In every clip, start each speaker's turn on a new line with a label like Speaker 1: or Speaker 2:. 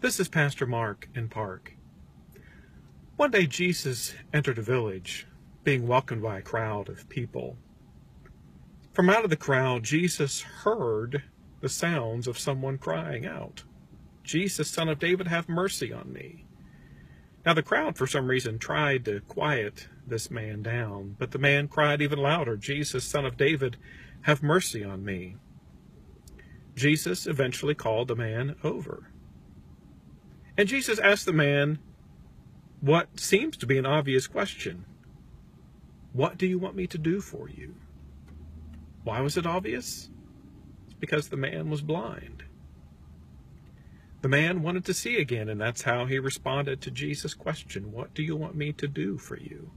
Speaker 1: This is Pastor Mark in Park. One day Jesus entered a village, being welcomed by a crowd of people. From out of the crowd, Jesus heard the sounds of someone crying out, Jesus, son of David, have mercy on me. Now the crowd, for some reason, tried to quiet this man down, but the man cried even louder, Jesus, son of David, have mercy on me. Jesus eventually called the man over. And Jesus asked the man what seems to be an obvious question What do you want me to do for you? Why was it obvious? It's because the man was blind. The man wanted to see again, and that's how he responded to Jesus' question What do you want me to do for you?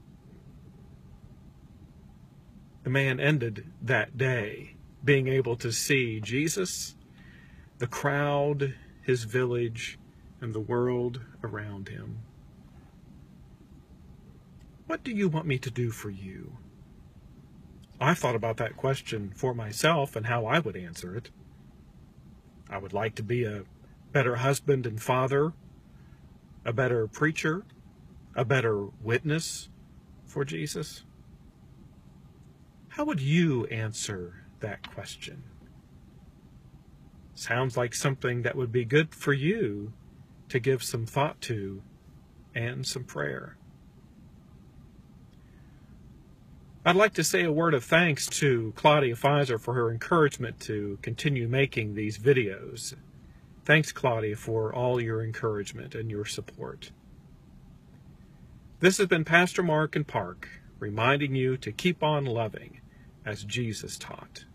Speaker 1: The man ended that day being able to see Jesus, the crowd, his village, and the world around him. What do you want me to do for you? I've thought about that question for myself and how I would answer it. I would like to be a better husband and father, a better preacher, a better witness for Jesus. How would you answer that question? Sounds like something that would be good for you to give some thought to and some prayer. I'd like to say a word of thanks to Claudia Pfizer for her encouragement to continue making these videos. Thanks, Claudia, for all your encouragement and your support. This has been Pastor Mark in Park reminding you to keep on loving as Jesus taught.